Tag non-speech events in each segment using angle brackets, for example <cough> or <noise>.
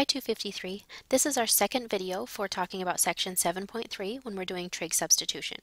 Hi 253. This is our second video for talking about section 7.3 when we're doing trig substitution.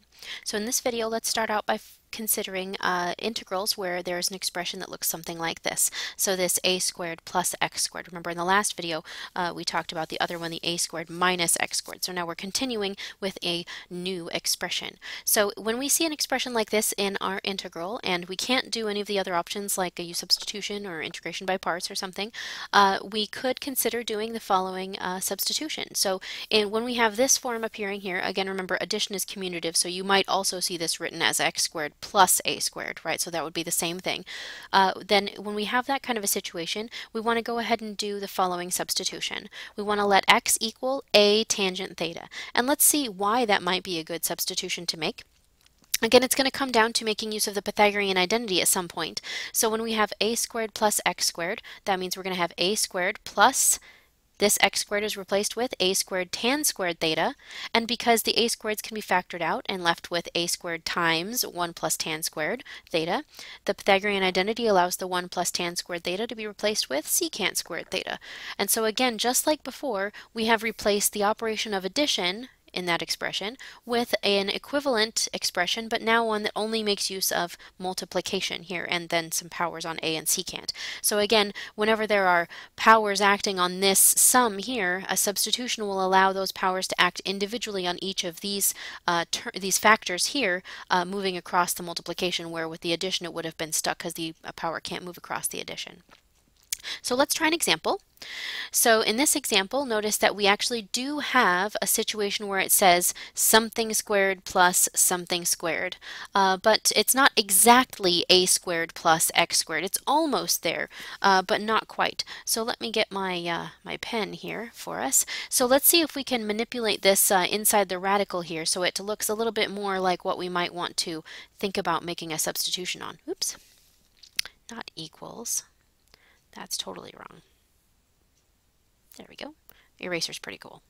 So in this video, let's start out by considering uh, integrals where there's an expression that looks something like this. So this a squared plus x squared. Remember in the last video uh, we talked about the other one, the a squared minus x squared. So now we're continuing with a new expression. So when we see an expression like this in our integral and we can't do any of the other options like a u substitution or integration by parts or something, uh, we could consider doing the following uh, substitution. So in, when we have this form appearing here, again remember addition is commutative so you might also see this written as x squared plus a squared, right? So that would be the same thing. Uh, then when we have that kind of a situation, we want to go ahead and do the following substitution. We want to let x equal a tangent theta. And let's see why that might be a good substitution to make. Again, it's going to come down to making use of the Pythagorean identity at some point. So when we have a squared plus x squared, that means we're going to have a squared plus this x squared is replaced with a squared tan squared theta, and because the a squareds can be factored out and left with a squared times 1 plus tan squared theta, the Pythagorean identity allows the 1 plus tan squared theta to be replaced with secant squared theta. And so again, just like before, we have replaced the operation of addition in that expression with an equivalent expression, but now one that only makes use of multiplication here and then some powers on a and secant. So again, whenever there are powers acting on this sum here, a substitution will allow those powers to act individually on each of these uh, these factors here, uh, moving across the multiplication, where with the addition it would have been stuck because the uh, power can't move across the addition. So let's try an example. So in this example, notice that we actually do have a situation where it says something squared plus something squared, uh, but it's not exactly a squared plus x squared. It's almost there, uh, but not quite. So let me get my, uh, my pen here for us. So let's see if we can manipulate this uh, inside the radical here so it looks a little bit more like what we might want to think about making a substitution on. Oops, not equals. That's totally wrong. There we go. Eraser's pretty cool.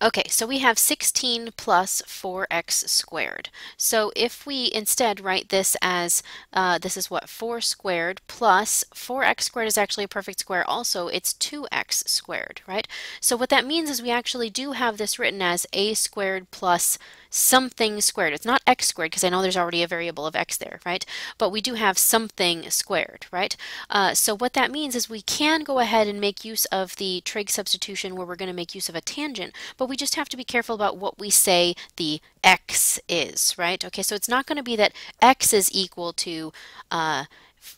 Okay, so we have 16 plus 4x squared. So if we instead write this as, uh, this is what, 4 squared plus 4x squared is actually a perfect square also, it's 2x squared, right? So what that means is we actually do have this written as a squared plus something squared. It's not x squared because I know there's already a variable of x there, right? But we do have something squared, right? Uh, so what that means is we can go ahead and make use of the trig substitution where we're going to make use of a tangent, but we just have to be careful about what we say the x is, right? Okay, so it's not going to be that x is equal to uh,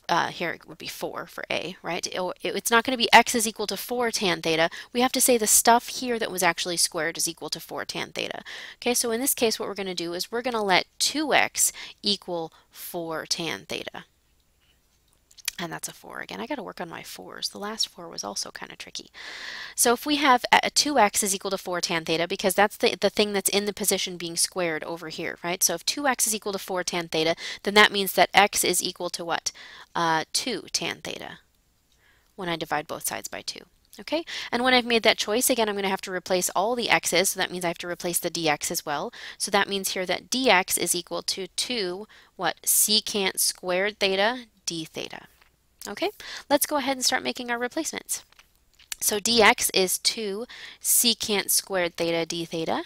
uh, here it would be 4 for a, right? It, it's not going to be x is equal to 4 tan theta. We have to say the stuff here that was actually squared is equal to 4 tan theta. Okay, so in this case what we're going to do is we're going to let 2x equal 4 tan theta and that's a 4 again. I got to work on my 4s. The last 4 was also kind of tricky. So if we have a 2x is equal to 4 tan theta, because that's the, the thing that's in the position being squared over here, right? So if 2x is equal to 4 tan theta, then that means that x is equal to what? Uh, 2 tan theta when I divide both sides by 2. Okay, and when I've made that choice, again, I'm going to have to replace all the x's, so that means I have to replace the dx as well. So that means here that dx is equal to 2, what, secant squared theta d theta. Okay, let's go ahead and start making our replacements. So dx is 2 secant squared theta d theta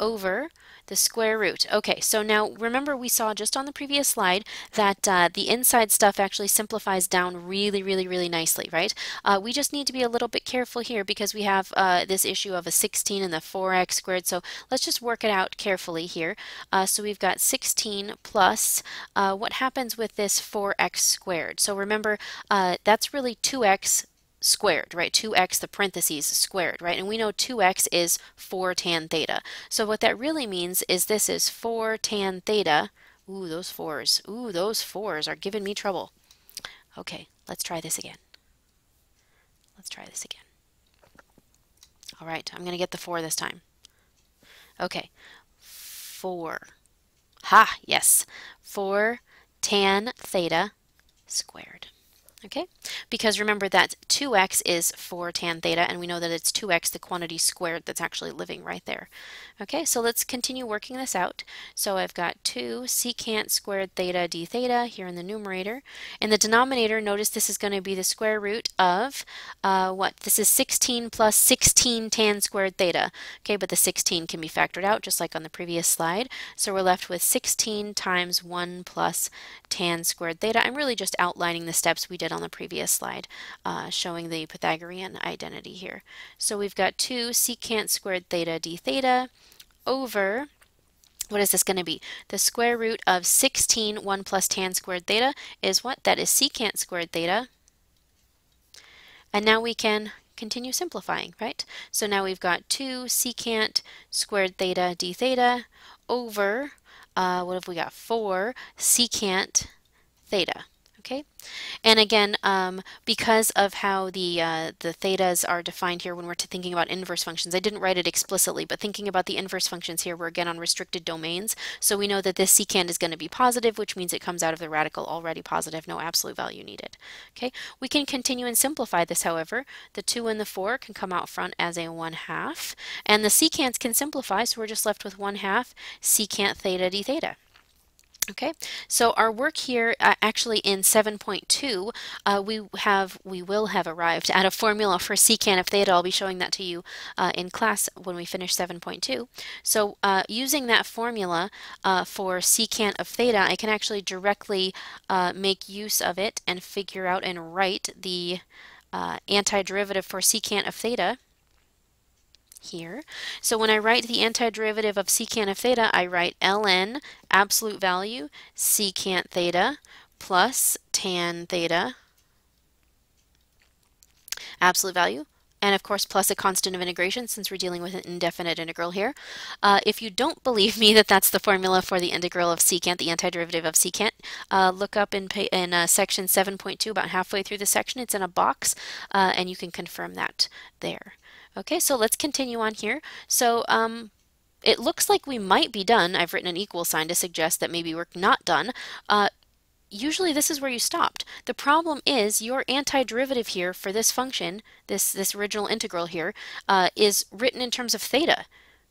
over the square root. Okay, so now remember we saw just on the previous slide that uh, the inside stuff actually simplifies down really, really, really nicely, right? Uh, we just need to be a little bit careful here because we have uh, this issue of a 16 and the 4x squared, so let's just work it out carefully here. Uh, so we've got 16 plus, uh, what happens with this 4x squared? So remember, uh, that's really 2x squared, right? 2x, the parentheses, squared, right? And we know 2x is 4 tan theta. So what that really means is this is 4 tan theta. Ooh, those 4s. Ooh, those 4s are giving me trouble. Okay, let's try this again. Let's try this again. All right, I'm going to get the 4 this time. Okay, 4. Ha, yes. 4 tan theta squared. Okay? Because remember that 2x is 4 tan theta, and we know that it's 2x, the quantity squared that's actually living right there. Okay, so let's continue working this out. So I've got 2 secant squared theta d theta here in the numerator. In the denominator, notice this is going to be the square root of, uh, what? This is 16 plus 16 tan squared theta. Okay, but the 16 can be factored out, just like on the previous slide. So we're left with 16 times 1 plus tan squared theta. I'm really just outlining the steps we did on the previous slide, uh, showing the Pythagorean identity here. So we've got 2 secant squared theta d theta over what is this going to be? The square root of 16, 1 plus tan squared theta is what? That is secant squared theta. And now we can continue simplifying, right? So now we've got 2 secant squared theta d theta over, uh, what have we got? 4 secant theta okay? And again, um, because of how the, uh, the thetas are defined here when we're thinking about inverse functions, I didn't write it explicitly, but thinking about the inverse functions here, we're again on restricted domains. So we know that this secant is going to be positive, which means it comes out of the radical already positive, no absolute value needed. Okay, we can continue and simplify this, however. The 2 and the 4 can come out front as a 1 half, and the secants can simplify, so we're just left with 1 half secant theta d theta. Okay, so our work here, uh, actually in 7.2, uh, we have, we will have arrived at a formula for secant of theta. I'll be showing that to you uh, in class when we finish 7.2. So uh, using that formula uh, for secant of theta, I can actually directly uh, make use of it and figure out and write the antiderivative for secant of theta here. So when I write the antiderivative of secant of theta, I write ln absolute value secant theta plus tan theta absolute value and of course plus a constant of integration since we're dealing with an indefinite integral here. Uh, if you don't believe me <laughs> that that's the formula for the integral of secant, the antiderivative of secant, uh, look up in, in uh, section 7.2 about halfway through the section. It's in a box uh, and you can confirm that there. Okay, so let's continue on here. So um, it looks like we might be done. I've written an equal sign to suggest that maybe we're not done. Uh, usually this is where you stopped. The problem is your antiderivative here for this function, this, this original integral here, uh, is written in terms of theta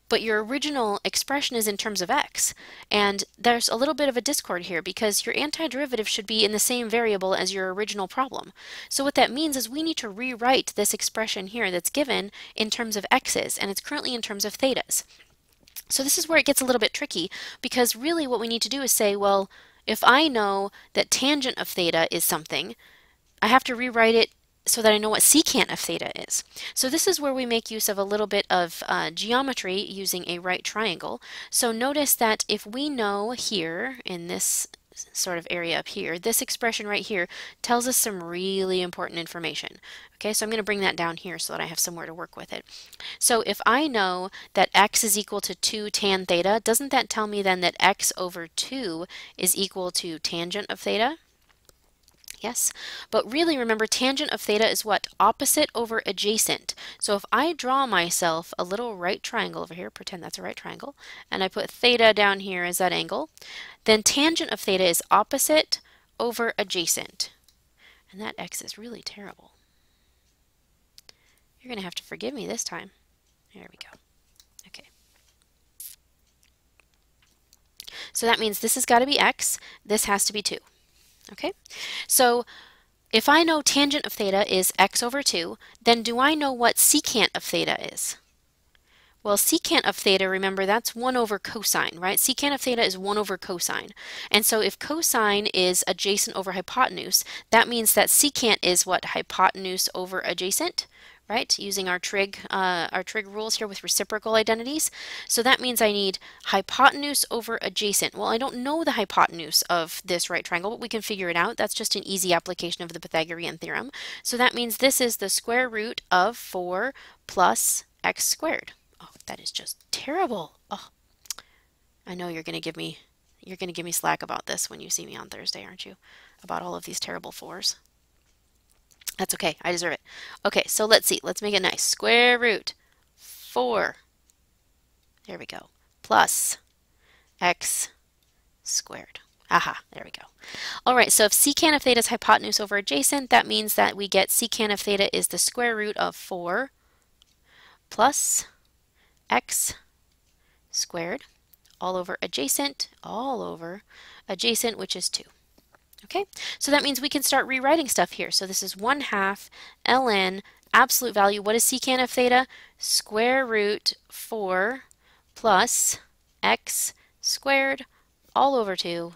but your original expression is in terms of x. And there's a little bit of a discord here because your antiderivative should be in the same variable as your original problem. So what that means is we need to rewrite this expression here that's given in terms of x's, and it's currently in terms of thetas. So this is where it gets a little bit tricky because really what we need to do is say, well, if I know that tangent of theta is something, I have to rewrite it so that I know what secant of theta is. So this is where we make use of a little bit of uh, geometry using a right triangle. So notice that if we know here in this sort of area up here, this expression right here tells us some really important information. Okay, so I'm going to bring that down here so that I have somewhere to work with it. So if I know that x is equal to 2 tan theta, doesn't that tell me then that x over 2 is equal to tangent of theta? Yes, but really remember tangent of theta is what? Opposite over adjacent. So if I draw myself a little right triangle over here, pretend that's a right triangle, and I put theta down here as that angle, then tangent of theta is opposite over adjacent. And that x is really terrible. You're going to have to forgive me this time. There we go. Okay. So that means this has got to be x, this has to be 2. Okay, so if I know tangent of theta is x over 2, then do I know what secant of theta is? Well, secant of theta, remember, that's 1 over cosine, right? Secant of theta is 1 over cosine. And so if cosine is adjacent over hypotenuse, that means that secant is what? Hypotenuse over adjacent right? Using our trig, uh, our trig rules here with reciprocal identities. So that means I need hypotenuse over adjacent. Well, I don't know the hypotenuse of this right triangle, but we can figure it out. That's just an easy application of the Pythagorean theorem. So that means this is the square root of 4 plus x squared. Oh, that is just terrible. Oh, I know you're going to give me, you're going to give me slack about this when you see me on Thursday, aren't you? About all of these terrible fours. That's okay. I deserve it. Okay, so let's see. Let's make it nice. Square root 4. There we go. Plus x squared. Aha, there we go. All right, so if secant of theta is hypotenuse over adjacent, that means that we get secant of theta is the square root of 4 plus x squared all over adjacent, all over adjacent, which is 2. Okay, so that means we can start rewriting stuff here. So this is 1 half ln absolute value. What is secant of theta? Square root 4 plus x squared all over 2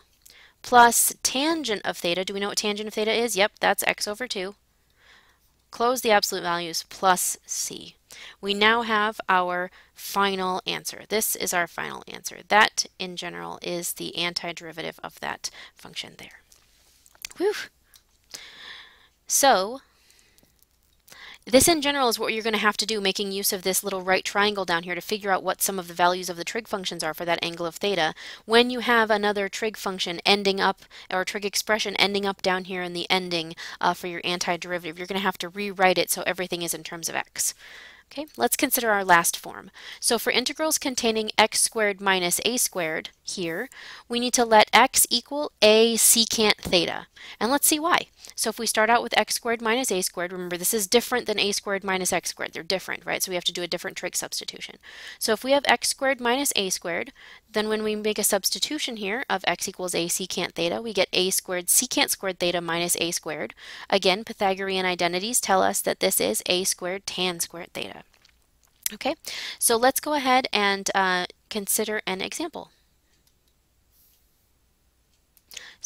plus tangent of theta. Do we know what tangent of theta is? Yep, that's x over 2. Close the absolute values plus c. We now have our final answer. This is our final answer. That, in general, is the antiderivative of that function there. Whew. So, this in general is what you're going to have to do making use of this little right triangle down here to figure out what some of the values of the trig functions are for that angle of theta. When you have another trig function ending up, or trig expression ending up down here in the ending uh, for your antiderivative, you're going to have to rewrite it so everything is in terms of x. Okay, let's consider our last form. So for integrals containing x squared minus a squared here, we need to let x equal a secant theta. And let's see why. So if we start out with x squared minus a squared, remember this is different than a squared minus x squared. They're different, right? So we have to do a different trig substitution. So if we have x squared minus a squared, then when we make a substitution here of x equals a secant theta, we get a squared secant squared theta minus a squared. Again, Pythagorean identities tell us that this is a squared tan squared theta. Okay, so let's go ahead and uh, consider an example.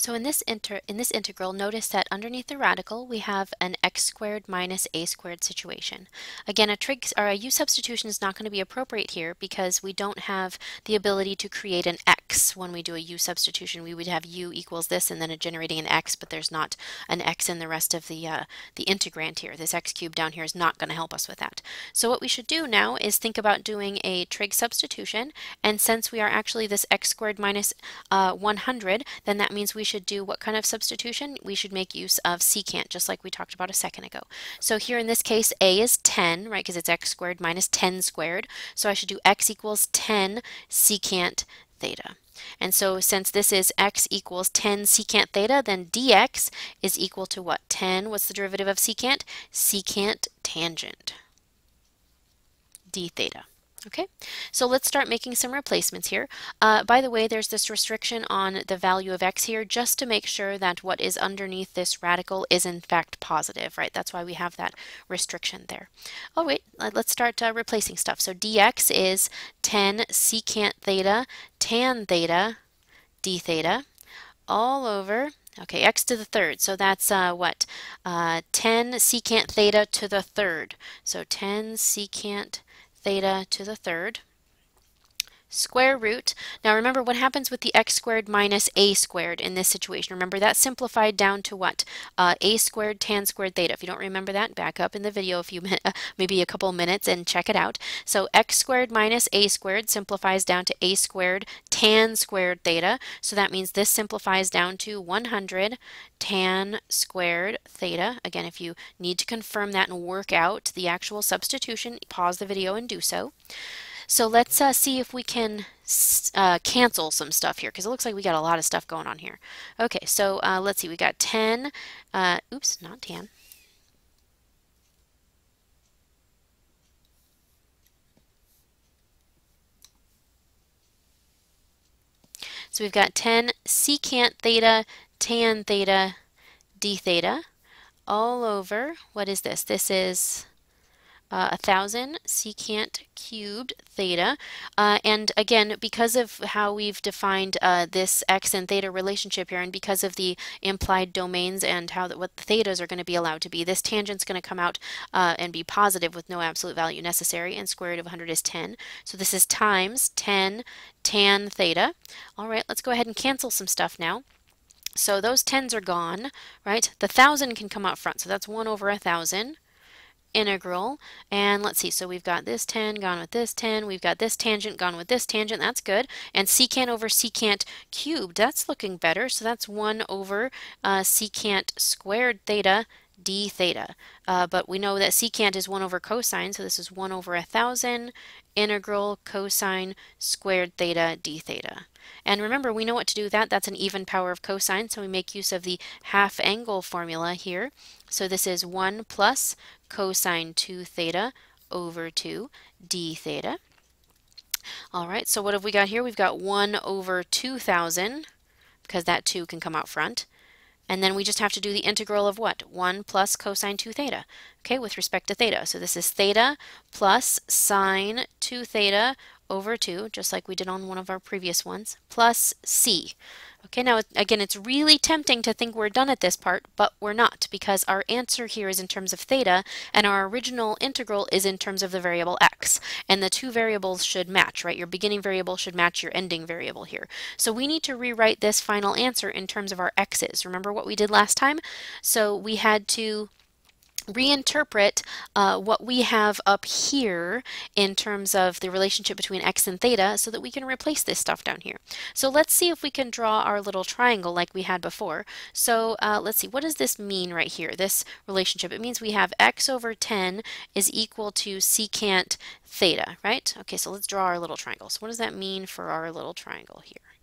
So in this, in this integral, notice that underneath the radical, we have an x squared minus a squared situation. Again, a trig or a u substitution is not going to be appropriate here because we don't have the ability to create an x when we do a u substitution. We would have u equals this and then a generating an x, but there's not an x in the rest of the, uh, the integrand here. This x cubed down here is not going to help us with that. So what we should do now is think about doing a trig substitution, and since we are actually this x squared minus, uh, 100, then that means we should do what kind of substitution? We should make use of secant, just like we talked about a second ago. So here in this case, a is 10, right, because it's x squared minus 10 squared. So I should do x equals 10 secant theta. And so since this is x equals 10 secant theta, then dx is equal to what? 10, what's the derivative of secant? Secant tangent, d theta. Okay, so let's start making some replacements here. Uh, by the way, there's this restriction on the value of x here just to make sure that what is underneath this radical is in fact positive, right? That's why we have that restriction there. Oh wait, let's start uh, replacing stuff. So dx is 10 secant theta tan theta d theta all over Okay, x to the third. So that's uh, what? Uh, 10 secant theta to the third. So 10 secant theta to the third square root. Now remember what happens with the x squared minus a squared in this situation. Remember that simplified down to what? Uh, a squared tan squared theta. If you don't remember that, back up in the video a few minutes, maybe a couple minutes and check it out. So x squared minus a squared simplifies down to a squared tan squared theta. So that means this simplifies down to 100 tan squared theta. Again, if you need to confirm that and work out the actual substitution, pause the video and do so. So let's uh, see if we can uh, cancel some stuff here because it looks like we got a lot of stuff going on here. Okay, so uh, let's see. We got 10, uh, oops, not 10. So we've got 10 secant theta tan theta d theta all over, what is this? This is uh, 1000 secant cubed theta. Uh, and again, because of how we've defined uh, this x and theta relationship here, and because of the implied domains and how the, what the thetas are going to be allowed to be, this tangent's going to come out uh, and be positive with no absolute value necessary, and square root of 100 is 10. So this is times 10 tan theta. All right, let's go ahead and cancel some stuff now. So those tens are gone, right? The thousand can come out front, so that's 1 over a thousand integral. And let's see, so we've got this 10 gone with this 10. We've got this tangent gone with this tangent. That's good. And secant over secant cubed, that's looking better. So that's 1 over uh, secant squared theta d theta. Uh, but we know that secant is 1 over cosine, so this is 1 over a 1,000 integral cosine squared theta d theta. And remember, we know what to do with that. That's an even power of cosine, so we make use of the half angle formula here. So this is 1 plus cosine 2 theta over 2 d theta. All right, so what have we got here? We've got 1 over 2,000, because that 2 can come out front. And then we just have to do the integral of what? 1 plus cosine 2 theta, okay, with respect to theta. So this is theta plus sine 2 theta over 2, just like we did on one of our previous ones, plus c. Okay, now again, it's really tempting to think we're done at this part, but we're not because our answer here is in terms of theta and our original integral is in terms of the variable x. And the two variables should match, right? Your beginning variable should match your ending variable here. So we need to rewrite this final answer in terms of our x's. Remember what we did last time? So we had to reinterpret uh, what we have up here in terms of the relationship between x and theta so that we can replace this stuff down here. So let's see if we can draw our little triangle like we had before. So uh, let's see, what does this mean right here, this relationship? It means we have x over 10 is equal to secant theta, right? Okay, so let's draw our little triangle. So what does that mean for our little triangle here?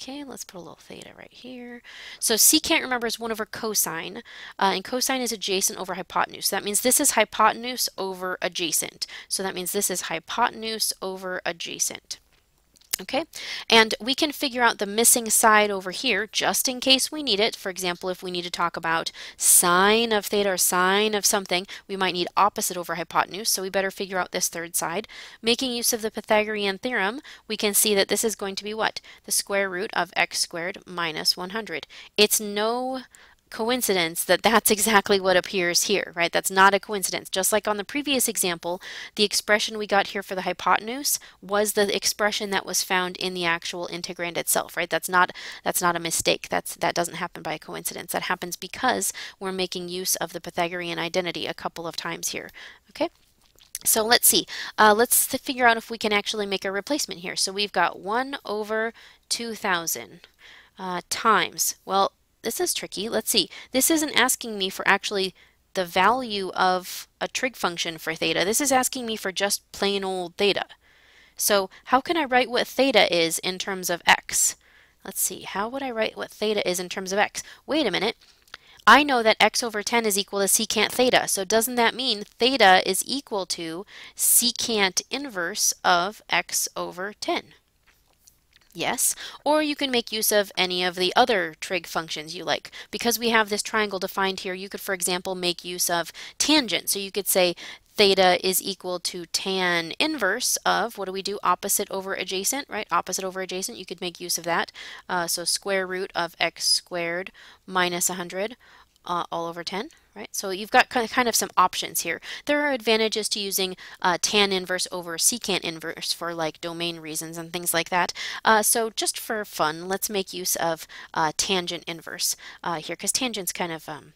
Okay, let's put a little theta right here. So secant, remember, is 1 over cosine, uh, and cosine is adjacent over hypotenuse. So that means this is hypotenuse over adjacent. So that means this is hypotenuse over adjacent. Okay, and we can figure out the missing side over here just in case we need it. For example, if we need to talk about sine of theta or sine of something, we might need opposite over hypotenuse, so we better figure out this third side. Making use of the Pythagorean theorem, we can see that this is going to be what? The square root of x squared minus 100. It's no coincidence that that's exactly what appears here, right? That's not a coincidence. Just like on the previous example, the expression we got here for the hypotenuse was the expression that was found in the actual integrand itself, right? That's not that's not a mistake. That's that doesn't happen by coincidence. That happens because we're making use of the Pythagorean identity a couple of times here. Okay? So let's see. Uh, let's figure out if we can actually make a replacement here. So we've got 1 over 2,000 uh, times, well, this is tricky. Let's see. This isn't asking me for actually the value of a trig function for theta. This is asking me for just plain old theta. So how can I write what theta is in terms of x? Let's see, how would I write what theta is in terms of x? Wait a minute. I know that x over 10 is equal to secant theta, so doesn't that mean theta is equal to secant inverse of x over 10? Yes, or you can make use of any of the other trig functions you like. Because we have this triangle defined here, you could, for example, make use of tangent. So you could say theta is equal to tan inverse of, what do we do, opposite over adjacent, right? Opposite over adjacent, you could make use of that. Uh, so square root of x squared minus 100 uh, all over 10, right? So you've got kind of some options here. There are advantages to using uh, tan inverse over secant inverse for like domain reasons and things like that. Uh, so just for fun, let's make use of uh, tangent inverse uh, here because tangent's kind of um,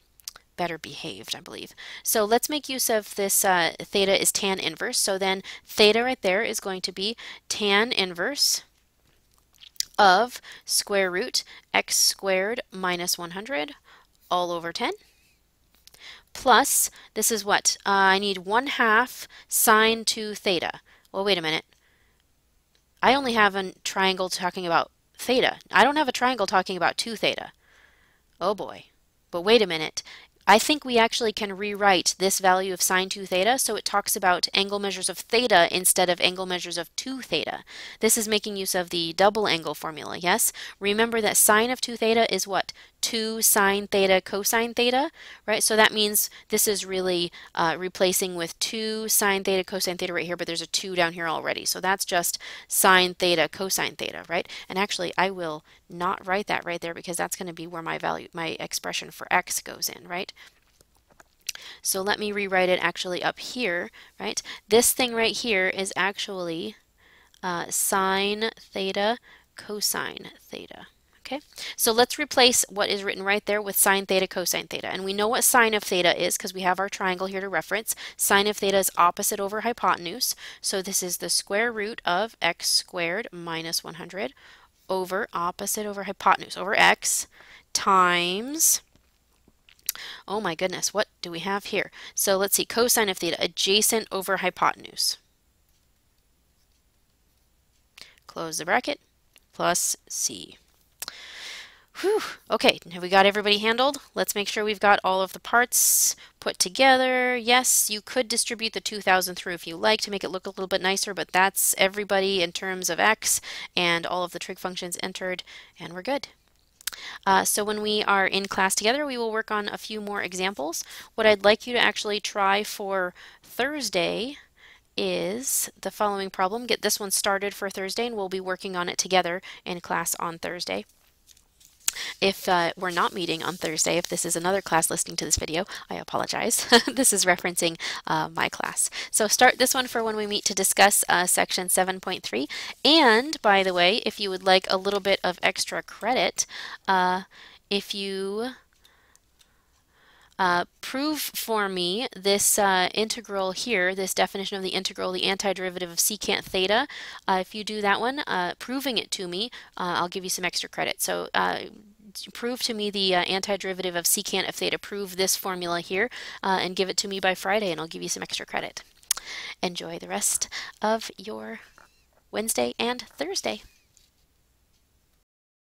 better behaved, I believe. So let's make use of this uh, theta is tan inverse. So then theta right there is going to be tan inverse of square root x squared minus 100 all over 10 plus, this is what? Uh, I need 1 half sine 2 theta. Well, wait a minute. I only have a triangle talking about theta. I don't have a triangle talking about 2 theta. Oh boy. But wait a minute. I think we actually can rewrite this value of sine 2 theta so it talks about angle measures of theta instead of angle measures of 2 theta. This is making use of the double angle formula, yes? Remember that sine of 2 theta is what? 2 sine theta cosine theta, right? So that means this is really uh, replacing with 2 sine theta cosine theta right here, but there's a 2 down here already. So that's just sine theta cosine theta, right? And actually, I will not write that right there because that's going to be where my value, my expression for x goes in, right? So let me rewrite it actually up here, right? This thing right here is actually uh, sine theta cosine theta. Okay, so let's replace what is written right there with sine theta cosine theta. And we know what sine of theta is because we have our triangle here to reference. Sine of theta is opposite over hypotenuse. So this is the square root of x squared minus 100 over opposite over hypotenuse over x times Oh my goodness, what do we have here? So let's see, cosine of theta, adjacent over hypotenuse. Close the bracket plus c. Whew. Okay, have we got everybody handled? Let's make sure we've got all of the parts put together. Yes, you could distribute the 2000 through if you like to make it look a little bit nicer, but that's everybody in terms of x and all of the trig functions entered, and we're good. Uh, so when we are in class together, we will work on a few more examples. What I'd like you to actually try for Thursday is the following problem. Get this one started for Thursday, and we'll be working on it together in class on Thursday. If uh, we're not meeting on Thursday, if this is another class listening to this video, I apologize. <laughs> this is referencing uh, my class. So start this one for when we meet to discuss uh, section 7.3. And by the way, if you would like a little bit of extra credit, uh, if you uh, prove for me this uh, integral here, this definition of the integral, the antiderivative of secant theta. Uh, if you do that one, uh, proving it to me, uh, I'll give you some extra credit. So prove to me the antiderivative of secant of theta. Prove this formula here and give it to me by Friday and I'll give you some extra credit. Enjoy the rest of your Wednesday and Thursday.